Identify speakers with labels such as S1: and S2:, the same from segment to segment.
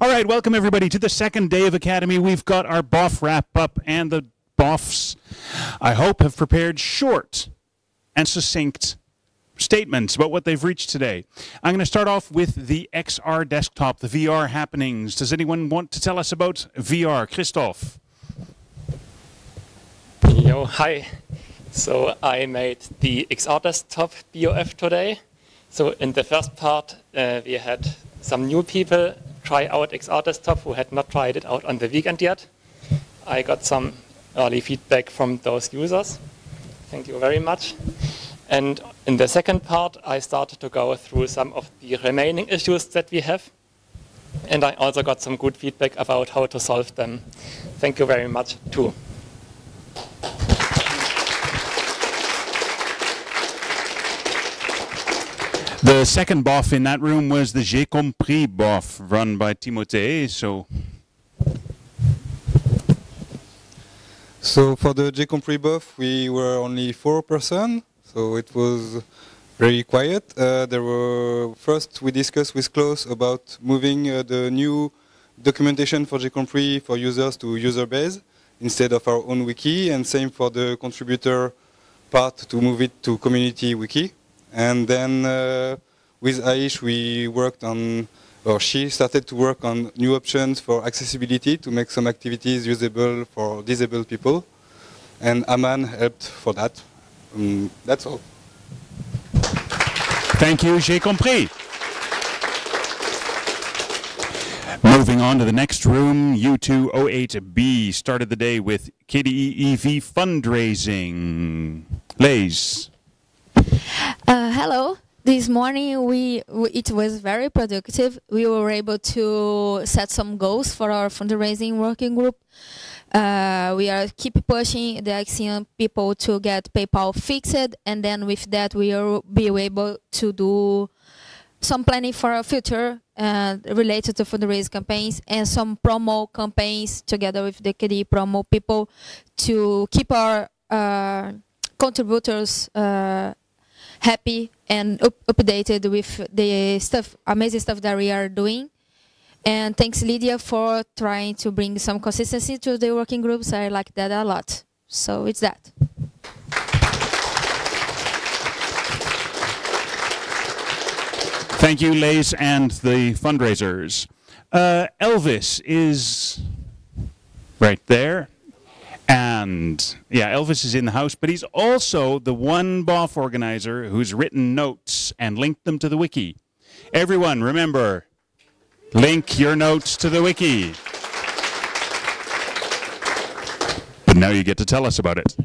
S1: All right, welcome everybody to the second day of Akademy. We've got our BOF wrap up, and the BOFs, I hope, have prepared short and succinct statements about what they've reached today. I'm going to start off with the XR desktop, the VR happenings. Does anyone want to tell us about VR? Christoph.
S2: Yo, hi. So I made the XR desktop BOF today. So in the first part, uh, we had some new people try out XR desktop who had not tried it out on the weekend yet. I got some early feedback from those users. Thank you very much. And in the second part, I started to go through some of the remaining issues that we have. And I also got some good feedback about how to solve them. Thank you very much, too.
S1: The second BOF in that room was the GCompris run by Timothée. So
S3: So for the GCompris we were only four person, so it was very quiet. Uh, there were first we discussed with Klaus about moving uh, the new documentation for GCompris for users to user base instead of our own wiki, and same for the contributor part to move it to community wiki. And then uh, with Aish, we worked on, or she started to work on new options for accessibility to make some activities usable for disabled people. And Aman helped for that. Um, that's all.
S1: Thank you, GCompris. Moving on to the next room, U208B started the day with KDE EV fundraising. Lays.
S4: Uh, hello. This morning we, we it was very productive. We were able to set some goals for our fundraising working group. Uh, we are keep pushing the Axiom people to get PayPal fixed, and then with that we will be able to do some planning for our future uh, related to fundraising campaigns and some promo campaigns together with the KDE promo people to keep our uh, contributors uh, happy and up updated with the stuff, amazing stuff that we are doing. And thanks Lydia for trying to bring some consistency to the working groups. I like that a lot. So it's that.
S1: Thank you, Lays, and the fundraisers. Uh, Elvis is right there. And yeah, Elvis is in the house, but he's also the one BOF organizer who's written notes and linked them to the wiki. Everyone, remember, link your notes to the wiki. But now you get to tell us about it.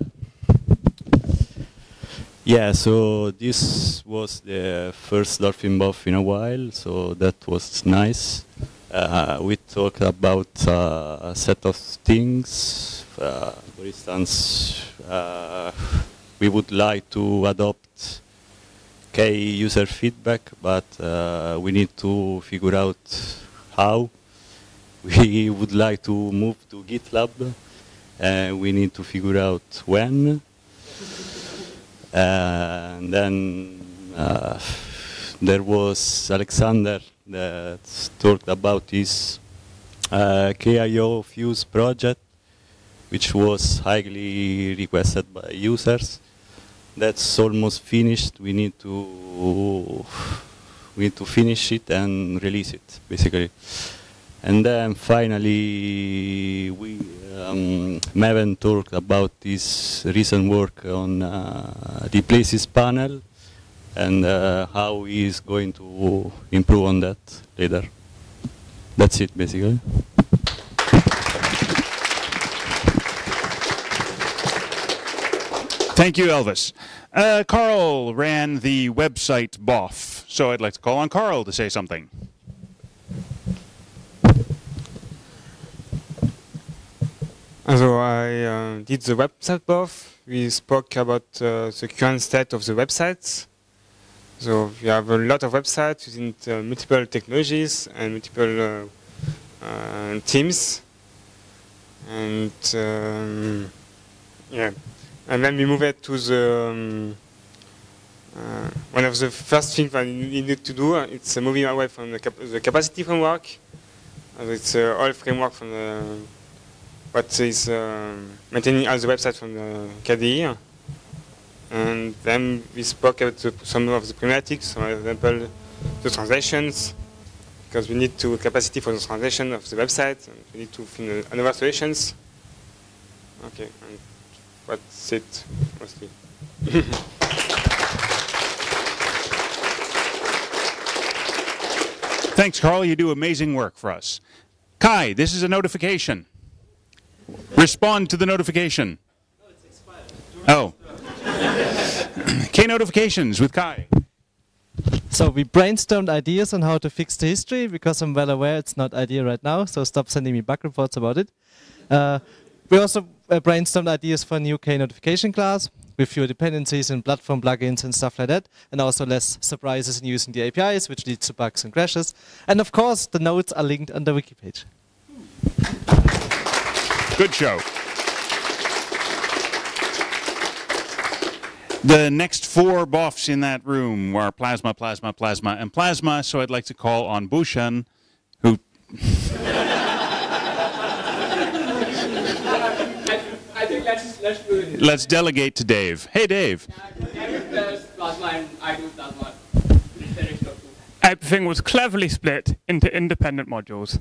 S5: Yeah, so this was the first Dolphin BOF in a while, so that was nice. Uh, we talked about uh, a set of things. Uh, for instance, uh, we would like to adopt KUserFeedback, but uh, we need to figure out how. We would like to move to GitLab, and we need to figure out when. and then uh, there was Alexander that talked about his uh, KIO Fuse project, which was highly requested by users. That's almost finished. We need to we need to finish it and release it, basically. And then finally, we um, Méven talked about his recent work on uh, the Places panel and uh, how he is going to improve on that later. That's it, basically.
S1: Thank you, Elvis. Uh, Carl ran the website BOF, so I'd like to call on Carl to say something.
S6: So I uh, did the website BOF. We spoke about uh, the current state of the websites. So we have a lot of websites using uh, multiple technologies and multiple uh, uh, teams. And um, yeah, and then we move it to the um, uh, one of the first things that you need to do. It's moving away from the, cap the capacity framework And it's uh, all framework from the what is um, maintaining all the website from the KDE. And then we spoke about some of the primatics, for example, the translations, because we need to capacity for the translation of the website, and we need to find another solutions. Okay, and that's it mostly.
S1: Thanks, Carl. You do amazing work for us. Kai, this is a notification. Respond to the notification. Oh. K notifications with Kai.
S7: So we brainstormed ideas on how to fix the history because I'm well aware it's not ideal right now. So stop sending me bug reports about it. Uh, we also Uh, brainstormed ideas for a new KNotification class with fewer dependencies and platform plugins and stuff like that, and also less surprises in using the APIs, which leads to bugs and crashes. And of course, the notes are linked on the wiki page.
S1: Good show. The next four BOFs in that room were Plasma, Plasma, Plasma, and Plasma. So I'd like to call on Bhushan, who.
S8: I think let's let's do it.
S1: Let's delegate to Dave. Hey, Dave.
S8: David does plasma and I do plasma.
S9: everything was cleverly split into independent modules.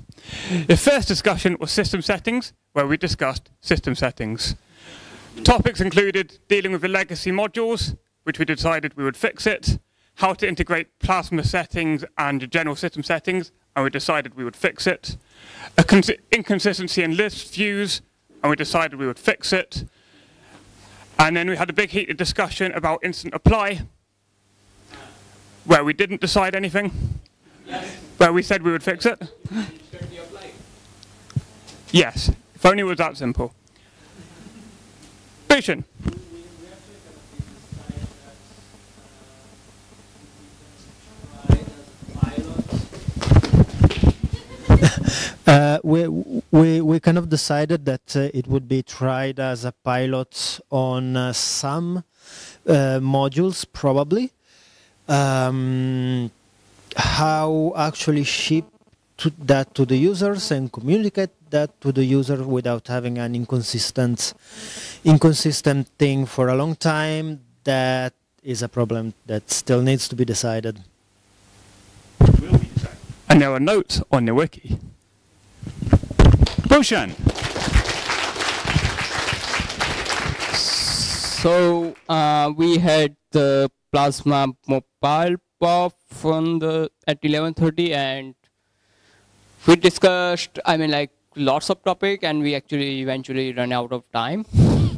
S9: The first discussion was system settings, where we discussed system settings. Topics included dealing with the legacy modules, which we decided we would fix it, how to integrate plasma settings and general system settings, and we decided we would fix it, a cons- inconsistency in list views, and we decided we would fix it. And then we had a big heated discussion about instant apply, where we didn't decide anything, where we said we would fix it. Yes, if only it was that simple. Vision.
S10: Uh, we, we, we kind of decided that uh, it would be tried as a pilot on uh, some uh, modules, probably. Um, how actually ship to that to the users and communicate that to the user without having an inconsistent, inconsistent thing for a long time. That is a problem that still needs to be decided.
S9: And there are notes on the wiki.
S1: Bhushan.
S8: So uh, we had the plasma mobile pop from the at 11:30, and we discussed. I mean, like lots of topic, and we actually eventually run out of time.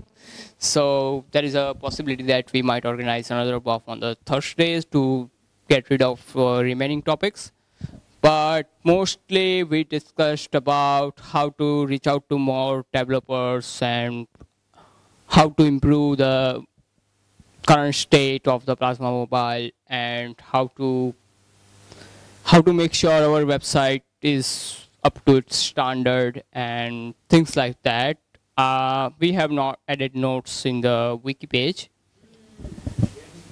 S8: so there is a possibility that we might organize another BOF on the Thursdays to get rid of uh, remaining topics. But mostly we discussed about how to reach out to more developers and how to improve the current state of the Plasma Mobile and how to how to make sure our website is up to its standard and things like that. Uh, we have not added notes in the wiki page.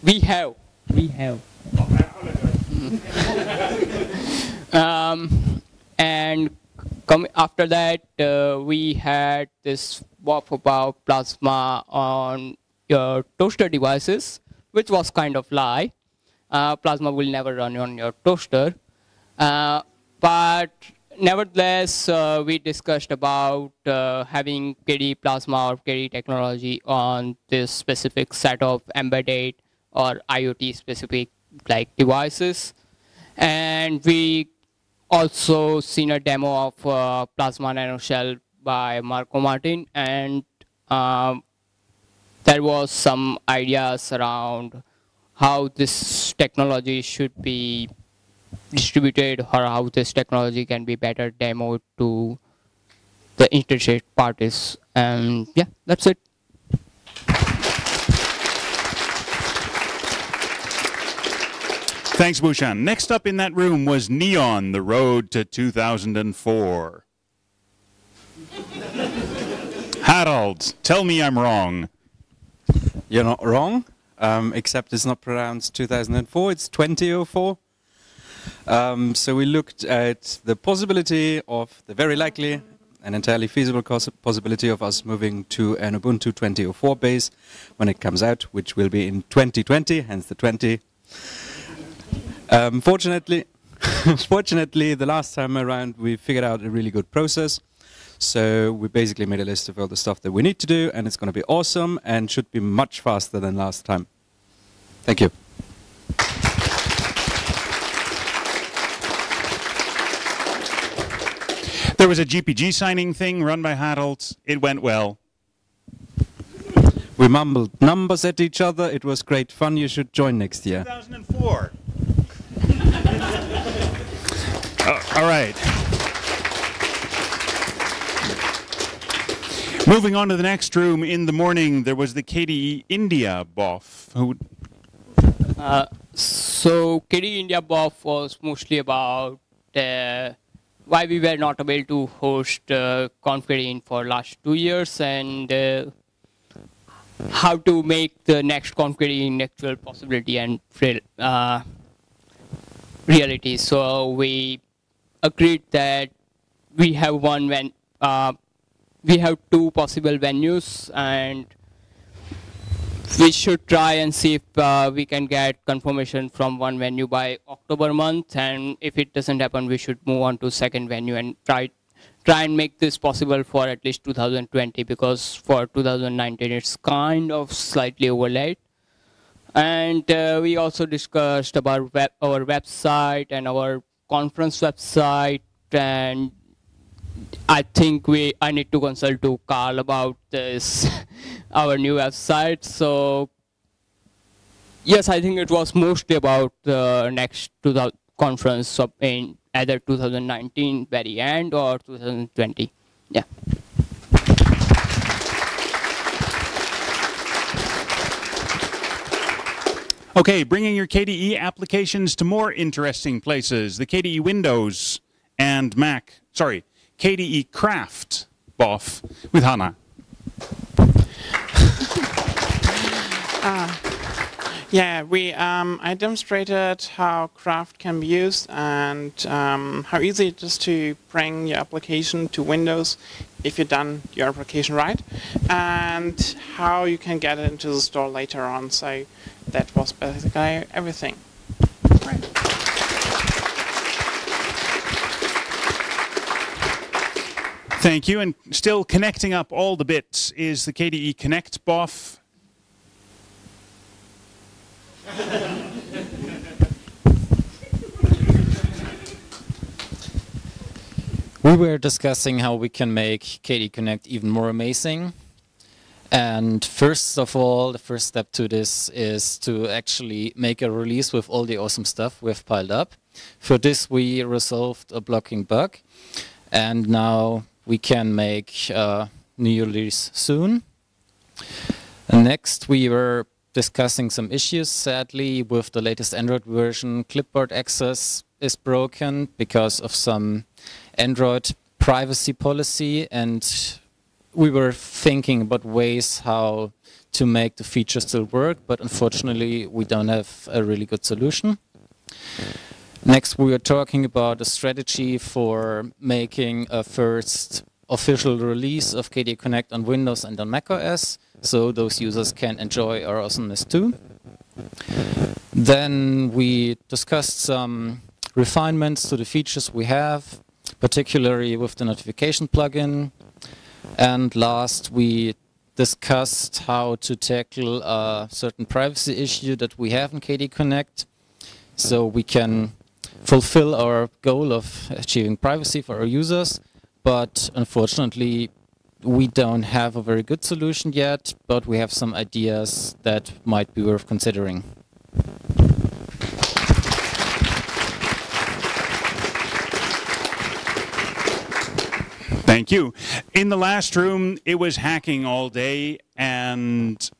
S8: We have. We have. um, and after that, uh, we had this WAP about plasma on your toaster devices, which was kind of lie. Uh, plasma will never run on your toaster. Uh, but nevertheless, uh, we discussed about uh, having KDE Plasma or KDE technology on this specific set of embedded or IoT specific like devices. And we also seen a demo of uh, Plasma Nanoshell by Marco Martin, and um, there was some ideas around how this technology should be distributed or how this technology can be better demoed to the interested parties. And yeah, that's it.
S1: Thanks, Bhushan. Next up in that room was Neon, the road to 2004. Harald, tell me I'm wrong.
S11: You're not wrong, um, except it's not pronounced 2004, it's 2004. Um, so we looked at the possibility of the very likely and entirely feasible possibility of us moving to an Ubuntu 20.04 base when it comes out, which will be in 2020, hence the 20. Um, fortunately, fortunately, the last time around we figured out a really good process. So we basically made a list of all the stuff that we need to do, and it's going to be awesome and should be much faster than last time. Thank you.
S1: There was a GPG signing thing run by Harald. It went well.
S11: We mumbled numbers at each other. It was great fun. You should join next year.
S1: 2004. Uh, all right. Moving on to the next room in the morning, there was the KDE India BOF. Who?
S8: Uh, so KDE India BOF was mostly about uh, why we were not able to host uh, for last two years and uh, how to make the next Config actual possibility and uh, reality. So we agreed that we have one when uh, we have two possible venues and we should try and see if uh, we can get confirmation from one venue by October month and if it doesn't happen we should move on to second venue and try try and make this possible for at least 2020 because for 2019 it's kind of slightly overlaid and uh, we also discussed about web, our website and our conference website and I think we I need to consult to Carl about this our new website. So yes, I think it was mostly about the next to the conference in either 2019 very end or 2020. Yeah.
S1: Okay, bringing your KDE applications to more interesting places. The KDE Windows and Mac, sorry, KDE Craft BOF with Hannah.
S12: uh, yeah, we um, I demonstrated how Craft can be used and um, how easy it is to bring your application to Windows if you've done your application right, and how you can get it into the store later on. So that was basically everything.
S1: Thank you. And still connecting up all the bits is the KDE Connect BOF.
S13: We were discussing how we can make KDE Connect even more amazing. And first of all, the first step to this is to actually make a release with all the awesome stuff we've piled up. For this, we resolved a blocking bug. And now we can make a new release soon. And next, we were discussing some issues. Sadly, with the latest Android version, clipboard access is broken because of some Android privacy policy. And we were thinking about ways how to make the feature still work, but unfortunately, we don't have a really good solution. Next, we are talking about a strategy for making a first official release of KDE Connect on Windows and on macOS, so those users can enjoy our awesomeness too. Then we discussed some refinements to the features we have, particularly with the notification plugin. And last, we discussed how to tackle a certain privacy issue that we have in KDE Connect so we can fulfill our goal of achieving privacy for our users. But unfortunately, we don't have a very good solution yet, but we have some ideas that might be worth considering.
S1: Thank you. In the last room, it was hacking all day, and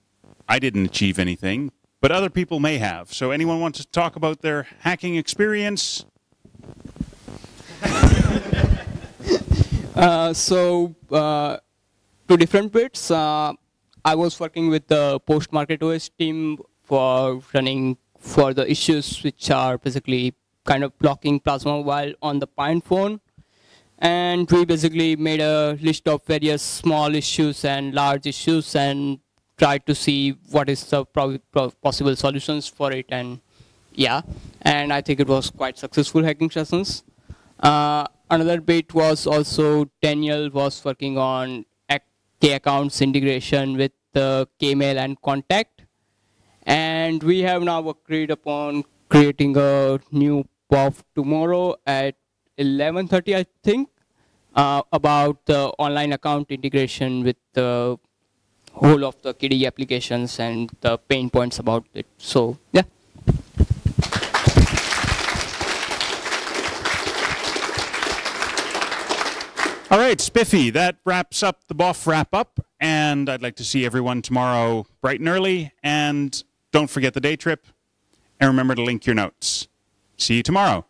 S1: I didn't achieve anything but other people may have. So anyone want to talk about their hacking experience?
S8: uh, so uh, two different bits. Uh, I was working with the postmarketOS team for running for the issues which are basically kind of blocking Plasma Mobile on the PinePhone. And we basically made a list of various small issues and large issues and tried to see what is the possible solutions for it. And yeah, and I think it was quite successful hacking sessions. Uh, another bit was also Daniel was working on KAccounts integration with the KMail and Kontact. And we have now agreed upon creating a new BOF tomorrow at 11.30, I think, uh, about the online account integration with the whole of the KDE applications and the pain points about it. So, yeah.
S1: All right, Spiffy, that wraps up the BOF wrap up. And I'd like to see everyone tomorrow bright and early. And don't forget the day trip. And remember to link your notes. See you tomorrow.